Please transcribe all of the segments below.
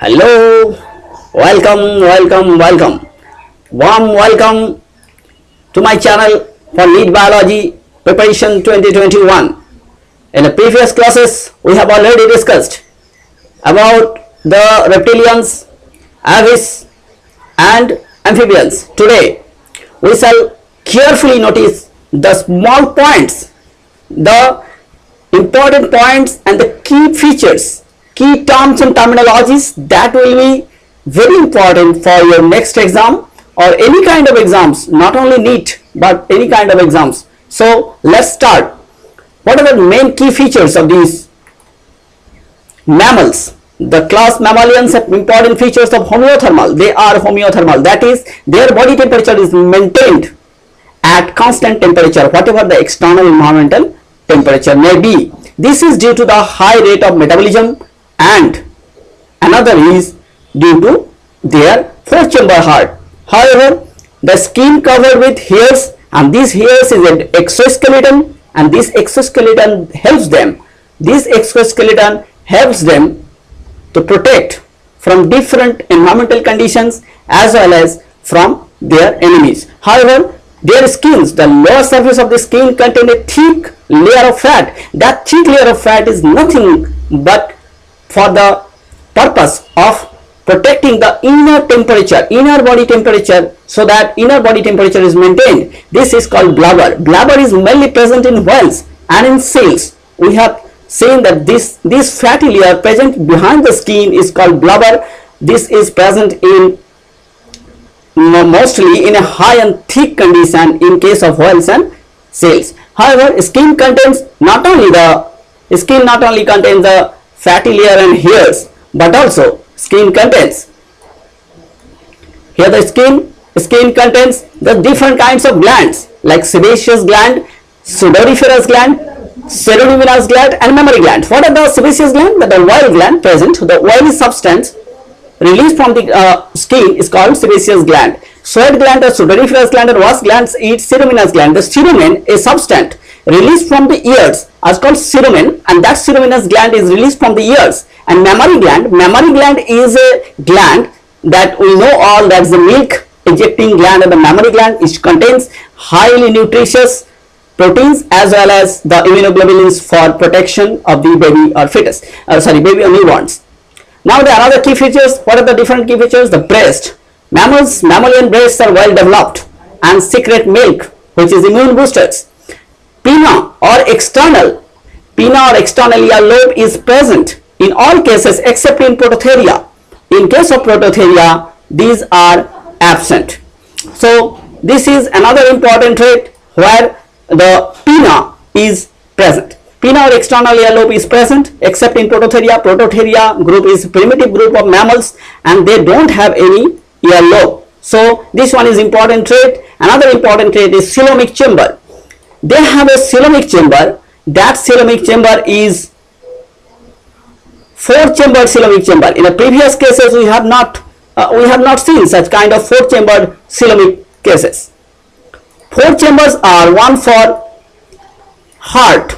Hello, welcome, welcome, welcome. Warm welcome to my channel for NEET Biology Preparation 2021. In the previous classes, we have already discussed about the reptilians, aves, and amphibians. Today, we shall carefully notice the small points, the important points, and the key features, key terms and terminologies that will be very important for your next exam or any kind of exams, not only NEET but any kind of exams. So, let's start. What are the main key features of these mammals? The class mammalians have important features of homeothermal. They are homeothermal. That is, their body temperature is maintained at constant temperature, whatever the external environmental temperature may be. This is due to the high rate of metabolism and another is due to their four chamber heart. However, the skin covered with hairs and these hairs is an exoskeleton and this exoskeleton helps them. This exoskeleton helps them to protect from different environmental conditions as well as from their enemies. However, their skins, the lower surface of the skin contain a thick layer of fat. That thick layer of fat is nothing but for the purpose of protecting the inner temperature, inner body temperature so that inner body temperature is maintained. This is called blubber. Blubber is mainly present in whales and in seals. We have seen that this, this fatty layer present behind the skin is called blubber. This is present in mostly in a high and thick condition in case of whales and seals. However, skin contains not only the skin not only contains the fatty layer and hairs but also skin contains here the skin skin contains the different kinds of glands like sebaceous gland, sudoriferous gland, ceruminous gland and mammary gland. What are the sebaceous gland? The oil gland present, the oily substance released from the uh, skin is called sebaceous gland. Sweat gland or sudoriferous gland or wax glands eat ceruminous gland. The cerumen is substance released from the ears as called cerumen and that ceruminous gland is released from the ears. And mammary gland mammary gland is a gland that we know all that's the milk ejecting gland of the mammary gland which contains highly nutritious proteins as well as the immunoglobulins for protection of the baby or fetus uh, sorry baby or newborns. Now there are other key features. What are the different key features? The breast. Mammals mammalian breasts are well developed and secrete milk which is immune boosters pinna or external pinna or external earlobe is present in all cases except in prototheria. In case of prototheria, these are absent. So this is another important trait where the pinna is present. Pinna or external earlobe is present except in prototheria. Prototheria group is primitive group of mammals and they don't have any earlobe. So this one is important trait. Another important trait is coelomic chamber. They have a coelomic chamber. That coelomic chamber is four chambered coelomic chamber. In the previous cases, we have not uh, we have not seen such kind of four chambered coelomic cases. Four chambers are one for heart.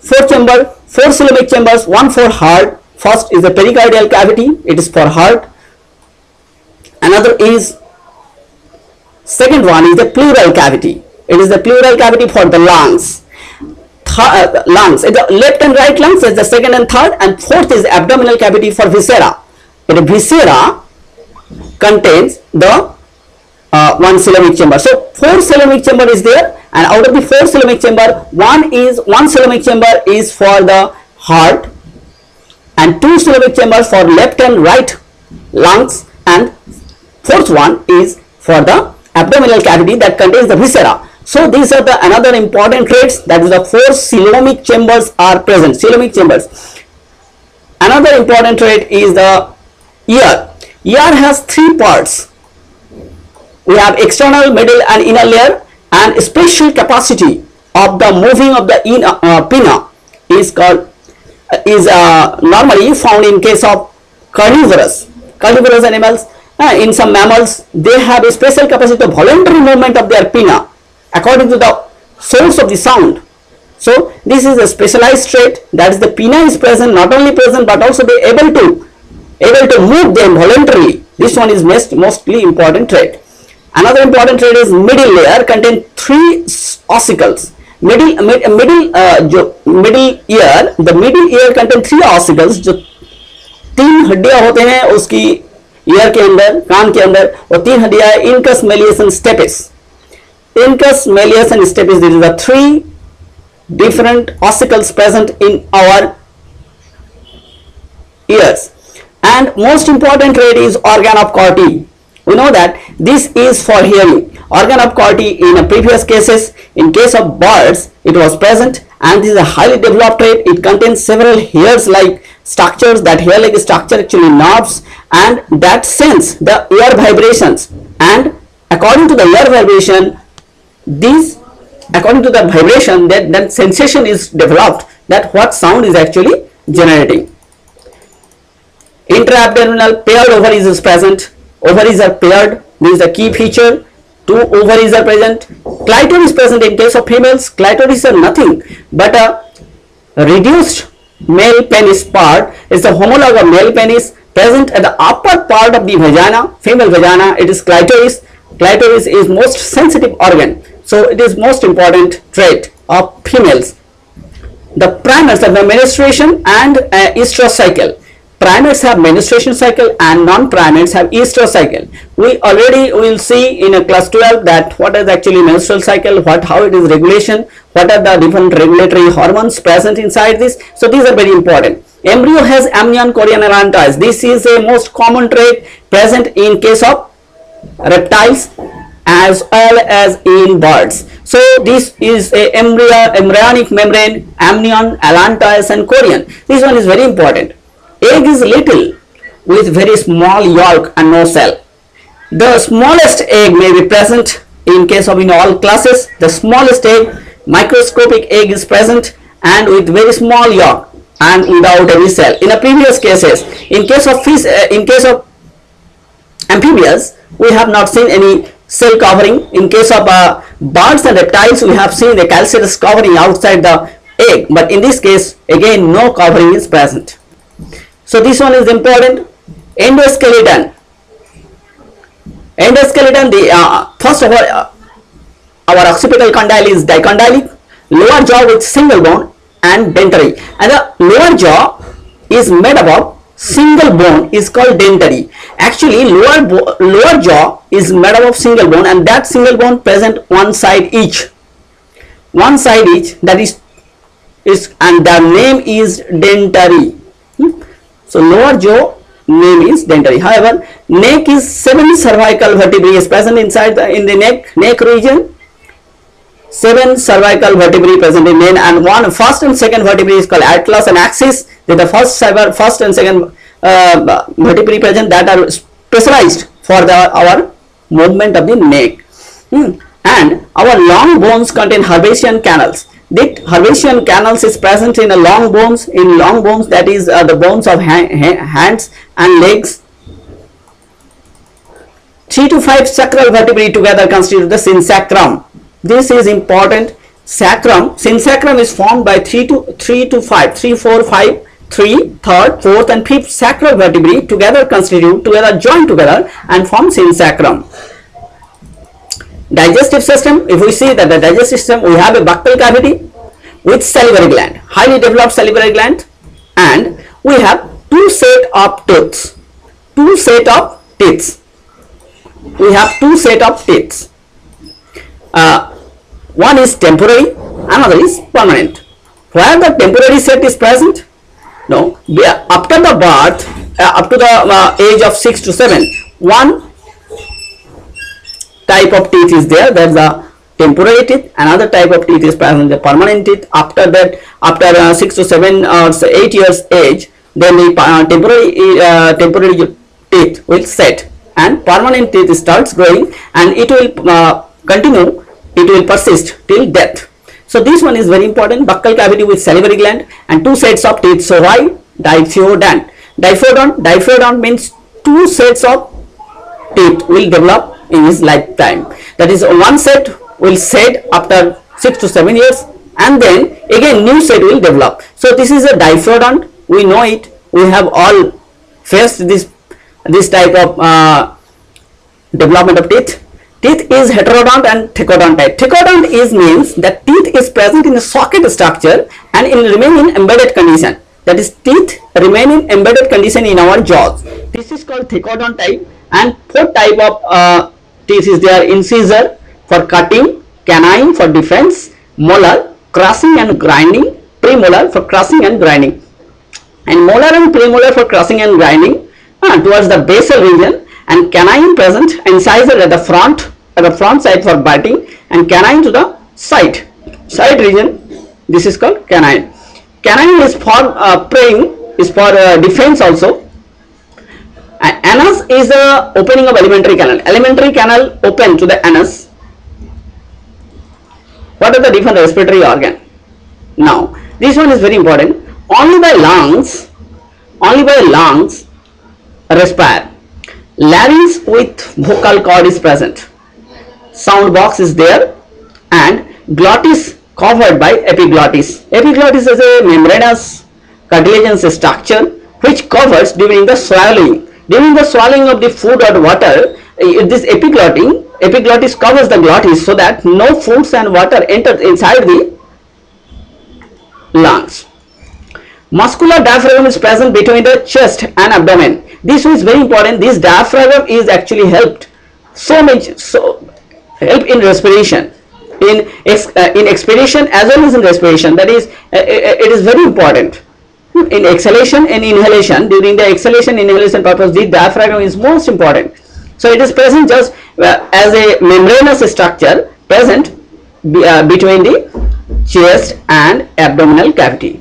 Four chamber, four coelomic chambers, one for heart. First is the pericardial cavity. It is for heart. Another is second one is the pleural cavity. It is the pleural cavity for the lungs uh, lungs. The left and right lungs is the second and third and fourth is abdominal cavity for viscera. The viscera contains the uh, one coelomic chamber. So four coelomic chamber is there and out of the four coelomic chamber one is one coelomic chamber is for the heart and two coelomic chambers for left and right lungs and fourth one is for the abdominal cavity that contains the viscera. So these are the another important traits that is the four coelomic chambers are present, coelomic chambers. Another important trait is the ear. Ear has three parts. We have external, middle and inner layer and special capacity of the moving of the inner uh, pinna is called uh, is uh, normally found in case of carnivorous carnivorous animals uh, in some mammals they have a special capacity of voluntary movement of their pinna according to the source of the sound. So this is a specialized trait that is the pinna is present not only present but also they able to able to move them voluntarily. This one is most, mostly important trait. Another important trait is middle layer contain three ossicles. Middle, mid, middle, uh, middle ear, the middle ear contain three ossicles जो तीन हड्डियां होते हैं उसकी year के अंदर कान के अंदर और तीन हड्डियां incus Méliès stapes incus malleus and stapes there is a three different ossicles present in our ears. And most important trait is organ of Corti. We know that this is for hearing. Organ of Corti in a previous cases in case of birds it was present and this is a highly developed trait it contains several hairs like structures. That hair like structure actually nerves and that sense the ear vibrations. And according to the ear vibration these according to the vibration that that sensation is developed that what sound is actually generating. Intra-abdominal paired ovaries is present. Ovaries are paired this is a key feature. Two ovaries are present. Clitoris present in case of females. Clitoris are nothing but a reduced male penis part is the homologue of male penis present at the upper part of the vagina female vagina. It is clitoris. Clitoris is most sensitive organ so it is most important trait of females. The primates have the menstruation and uh, estrous cycle. Primates have menstruation cycle and non-primates have estrous cycle. We already will see in a class 12 that what is actually menstrual cycle, what how it is regulation, what are the different regulatory hormones present inside this. So these are very important. Embryo has amnion chorion. This is a most common trait present in case of reptiles as well as in birds. So this is a embryo, embryonic membrane, amnion, allantois and chorion. This one is very important. Egg is little with very small yolk and no cell. The smallest egg may be present in case of in all classes. The smallest egg, microscopic egg is present and with very small yolk and without any cell. In the previous cases, in case of fish, uh, in case of amphibians, we have not seen any cell covering. In case of uh, birds and reptiles, we have seen the calcareous covering outside the egg. But in this case, again, no covering is present. So this one is important. Endoskeleton. Endoskeleton, the uh, first of all, uh, our occipital condyle is dicondylic, lower jaw with single bone and dentary. And the lower jaw is made up of single bone is called dentary. Actually, lower, lower jaw is made up of single bone and that single bone present one side each. One side each that is is and the name is dentary. Hmm? So, lower jaw name is dentary. However, neck is seven cervical vertebrae is present inside the in the neck neck region seven cervical vertebrae present in men and one first and second vertebrae is called atlas and axis. They the first first and second uh, vertebrae present that are specialized for the our movement of the neck. Hmm. And our long bones contain Haversian canals. The Haversian canals is present in a long bones in long bones that is uh, the bones of ha hands and legs 3 to 5 sacral vertebrae together constitute the synsacrum this is important. Sacrum. Synsacrum is formed by 3 to 3 to 5 3 4 5 3 third fourth and fifth sacral vertebrae together constitute together join together and form synsacrum digestive system. If we see that the digestive system we have a buccal cavity with salivary gland highly developed salivary gland and we have two set of teeth. Two set of teeth. We have two set of teeth. Uh, one is temporary, another is permanent. Where the temporary set is present? No, after the birth, uh, up to the uh, age of 6 to 7, one type of teeth is there, that is the temporary teeth, another type of teeth is present, the permanent teeth. After that, after uh, 6 to 7 or 8 years age, then the uh, temporary, uh, temporary teeth will set and permanent teeth starts growing and it will uh, continue it will persist till death. So this one is very important buccal cavity with salivary gland and two sets of teeth. So why diphyodont? Diphyodont, diphyodont means two sets of teeth will develop in his lifetime. That is one set will set after 6 to 7 years and then again new set will develop. So this is a diphyodont we know it we have all faced this this type of uh, development of teeth. Teeth is heterodont and thecodont type. Thecodont is means that teeth is present in a socket structure and in remain in embedded condition. That is teeth remain in embedded condition in our jaws. This is called thecodont type and fourth type of uh, teeth is there incisor for cutting, canine for defense, molar, crushing and grinding, premolar for crushing and grinding and molar and premolar for crushing and grinding uh, towards the basal region and canine present incisor at the front the front side for biting and canine to the side. Side region this is called canine. Canine is for uh, preying is for uh, defense also. Anus is the opening of alimentary canal. Alimentary canal open to the anus. What are the different respiratory organ? Now this one is very important. Only by lungs only by lungs respire. Larynx with vocal cord is present sound box is there and glottis covered by epiglottis. Epiglottis is a membranous cartilaginous structure which covers during the swallowing. During the swallowing of the food or water eh, this epiglottis epiglottis covers the glottis so that no foods and water enter inside the lungs. Muscular diaphragm is present between the chest and abdomen. This is very important. This diaphragm is actually helped so much so help in respiration. In ex, uh, in expiration as well as in respiration. That is uh, uh, it is very important. In exhalation and inhalation during the exhalation inhalation purpose the diaphragm is most important. So it is present just uh, as a membranous structure present be, uh, between the chest and abdominal cavity.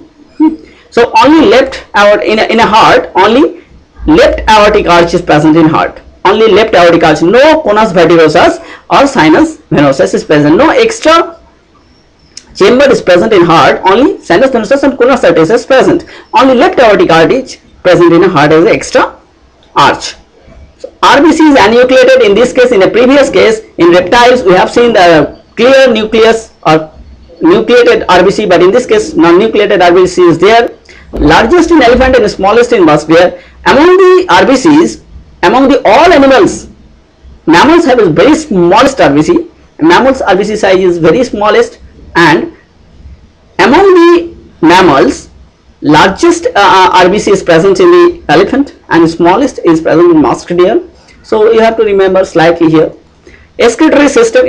So only left our in a, in a heart only left aortic arch is present in heart only left aortic arch no conus arteriosus or sinus venosus is present. No extra chamber is present in heart. Only sinus venosus and conus arteries is present. Only left aortic arch is present in heart as an extra arch. So rbc is enucleated in this case. In a previous case in reptiles we have seen the clear nucleus or nucleated rbc but in this case non-nucleated rbc is there. Largest in elephant and smallest in there among the rbcs among the all animals mammals have a very smallest rbc mammals rbc size is very smallest. And among the mammals largest uh, uh, rbc is present in the elephant and smallest is present in musk deer. So you have to remember slightly here. Excretory system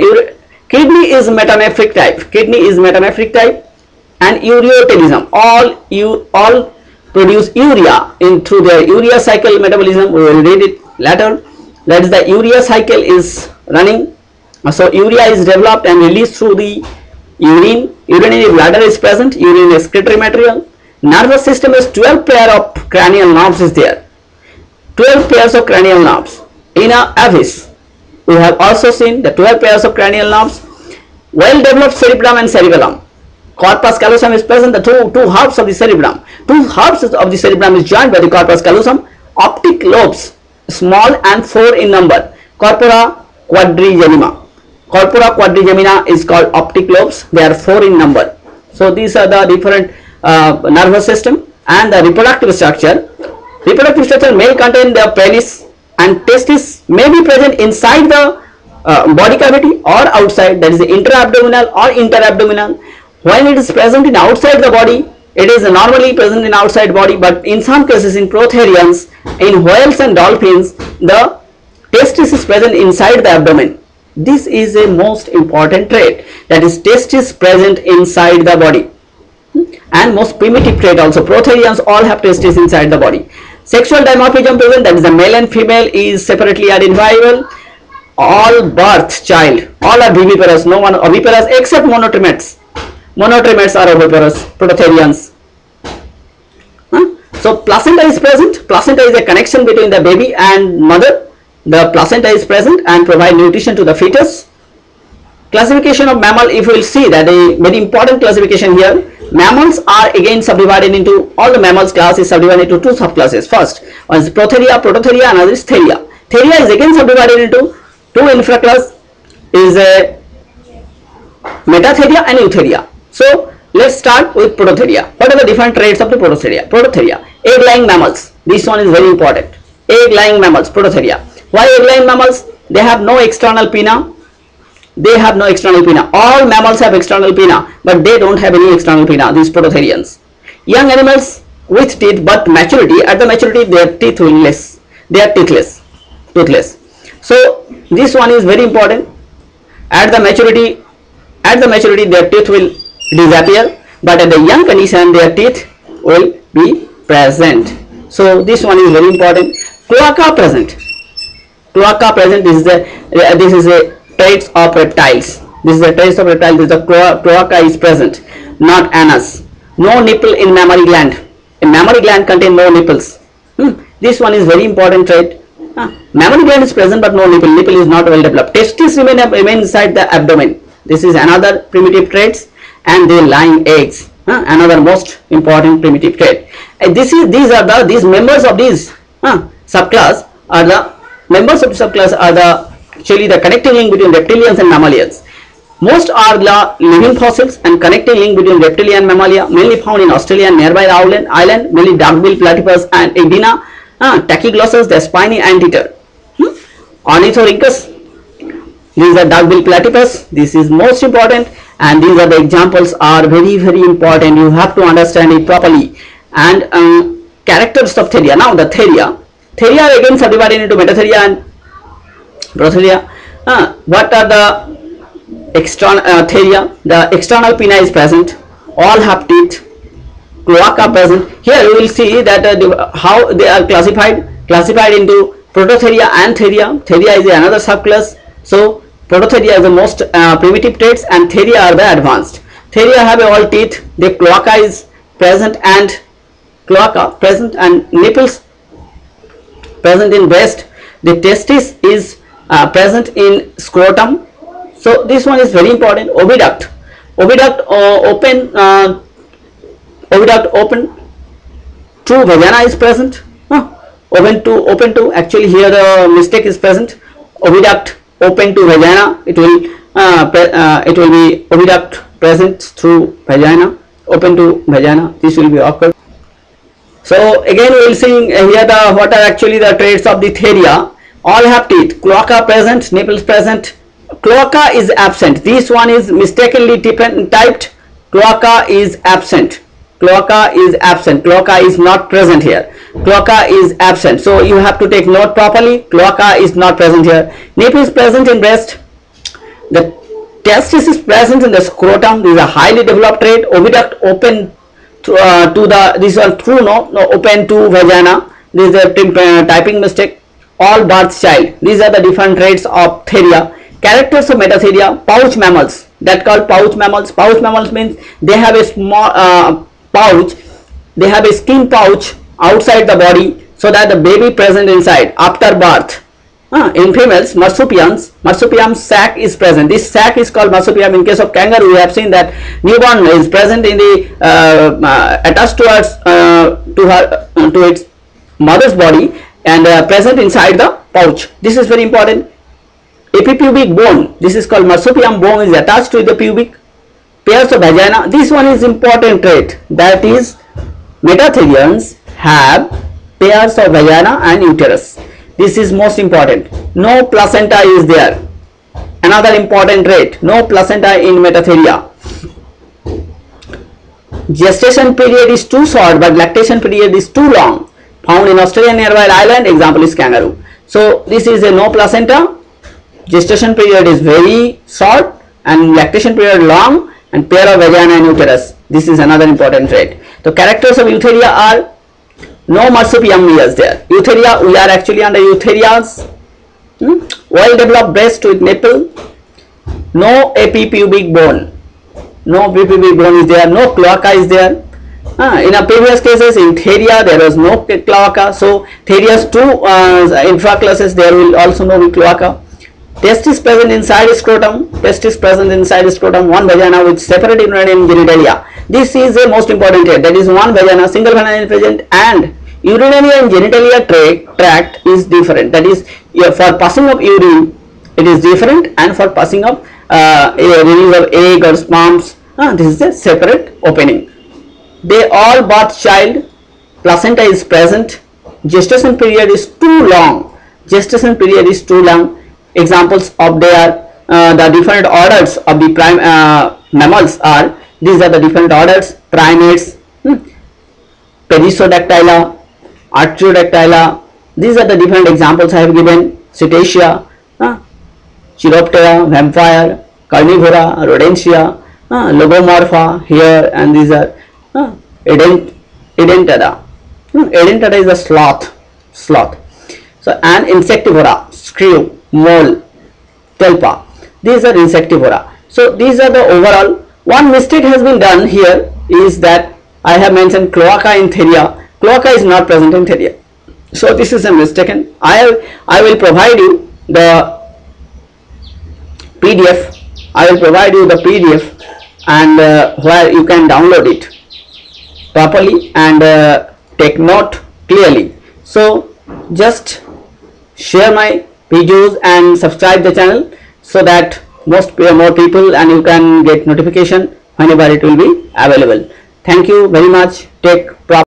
kidney is metanephric type. Kidney is metanephric type. And ureotelism all you all produce urea in through their urea cycle metabolism. We will read it later that is the urea cycle is running. So urea is developed and released through the urine. Urinary bladder is present. Urine excretory material. Nervous system is 12 pair of cranial nerves is there. 12 pairs of cranial nerves in a avis we have also seen the 12 pairs of cranial nerves well developed cerebrum and cerebellum. Corpus callosum is present. The two two halves of the cerebrum. Two halves of the cerebrum is joined by the corpus callosum. Optic lobes small and four in number. Corpora quadrigemina. Corpora quadrigemina is called optic lobes. They are four in number. So these are the different uh, nervous system and the reproductive structure. Reproductive structure may contain the penis and testis may be present inside the uh, body cavity or outside. That is the intra-abdominal or interabdominal. When it is present in outside the body it is normally present in outside body but in some cases in protherians in whales and dolphins the testis is present inside the abdomen. This is a most important trait. That is testis present inside the body. And most primitive trait also. Protherians all have testes inside the body. Sexual dimorphism present that is the male and female is separately identifiable all birth child all are viviparous. No one oviparous except monotremates monotremates are oviparous prototherians. So placenta is present. Placenta is a connection between the baby and mother. The placenta is present and provide nutrition to the fetus. Classification of mammal if you will see that a very important classification here mammals are again subdivided into all the mammals class is subdivided into two subclasses. First one is protheria prototheria another is theria. Theria is again subdivided into two infraclass is a metatheria and eutheria so let's start with prototheria what are the different traits of the prototheria prototheria egg-laying mammals. This one is very important. Egg-laying mammals, Prototheria. Why egg-laying mammals? They have no external pinna. They have no external pinna. All mammals have external pinna, but they don't have any external pinna. These Prototherians. Young animals with teeth, but maturity at the maturity their teeth will less. They are teethless, toothless. So this one is very important. At the maturity, at the maturity their teeth will disappear, but at the young condition their teeth will be present. So this one is very important. Cloaca present. Cloaca present. This is a uh, this is a traits of reptiles. This is a traits of reptiles. This is the clo- cloaca is present, not anus. No nipple in mammary gland. A mammary gland contain no nipples. Hmm. This one is very important trait. Ah, mammary gland is present but no nipple. Nipple is not well developed. Testes remain, remain inside the abdomen. This is another primitive traits and they laying eggs. Another most important primitive trait. This is these are the these members of these subclass are the members of the subclass are the actually the connecting link between reptilians and mammalians. Most are the living fossils and connecting link between reptilian and mammalia mainly found in Australia and nearby island, island mainly duckbill platypus and Echidna, uh, Tachyglossus, the spiny anteater. Hmm? Ornithorhynchus, these are duckbill platypus, this is most important and these are the examples are very very important, you have to understand it properly and um, characters of theria. Now the theria, theria are again subdivided into metatheria and protheria. Uh, what are the external uh, theria, the external pinna is present, all have teeth, cloaca present. Here you will see that uh, how they are classified, classified into prototheria and theria. Theria is another subclass. So prototheria is the most uh, primitive traits and theria are the advanced. Theria have all teeth, the cloaca is present and cloaca present and nipples present in breast. The testis is uh, present in scrotum so this one is very important. Oviduct. Oviduct uh, open. Uh, oviduct open. True vagina is present. Huh. Open to open to. Actually here the mistake is present. Oviduct open to vagina. It will uh, uh, it will be oviduct present through vagina. Open to vagina. This will be occurred. So again we will see here the what are actually the traits of the theria. All have teeth. Cloaca present. Nipples present cloaca is absent this one is mistakenly typed cloaca is absent cloaca is absent cloaca is not present here cloaca is absent. So you have to take note properly. Cloaca is not present here. Nipple is present in breast. The testis is present in the scrotum. This is a highly developed trait. Oviduct open to, uh, to the this are through no, no open to vagina. This is a uh, typing mistake. All birth child. These are the different traits of theria. Characters of metatheria pouch mammals. That called pouch mammals. Pouch mammals means they have a small uh, pouch. They have a skin pouch outside the body so that the baby present inside. After birth uh, in females marsupials marsupium sac is present. This sac is called marsupium. In case of kangaroo we have seen that newborn is present in the uh, uh, attached towards uh, to her uh, to its mother's body and uh, present inside the pouch. This is very important. Epipubic bone. This is called marsupium bone is attached to the pubic. Pairs of vagina. This one is important trait. That is metatherians have pairs of vagina and uterus. This is most important. No placenta is there. Another important trait no placenta in metatheria gestation period is too short but lactation period is too long. Found in australian nearby island example is kangaroo. So this is a no placenta. Gestation period is very short and lactation period long and pair of vagina and uterus. This is another important trait. The characters of eutheria are no marsupium is there. Eutheria, we are actually under eutherias. Hmm? Well developed breast with nipple. No epipubic bone. No epipubic bone is there. No cloaca is there. Uh, in our previous cases in theria there was no cloaca. So theria's two uh, infraclasses there will also no cloaca testis present inside scrotum, testis present inside scrotum, one vagina with separate urinary and genitalia. This is a most important trait. That is one vagina, single vagina is present and urinary and genitalia tract, tract is different. That is for passing of urine it is different and for passing of uh, release of egg or sperms uh, this is a separate opening. They all birth child placenta is present gestation period is too long gestation period is too long examples of their uh, the different orders of the prime uh, mammals are these are the different orders. Primates hmm, perissodactyla artiodactyla. These are the different examples i have given. Cetacea uh, chiroptera vampire carnivora rodentia uh, lagomorpha here and these are uh, edent edentata Hmm, edentata is a sloth sloth. So and insectivora shrew mole talpa. These are insectivora. So these are the overall one mistake has been done here is that i have mentioned cloaca in theria cloaca is not present in theria so this is a mistaken i i will provide you the pdf i will provide you the pdf and uh, where you can download it properly and uh, take note clearly. So just share my videos and subscribe the channel so that most uh, more people and you can get notification whenever it will be available. Thank you very much. Take proper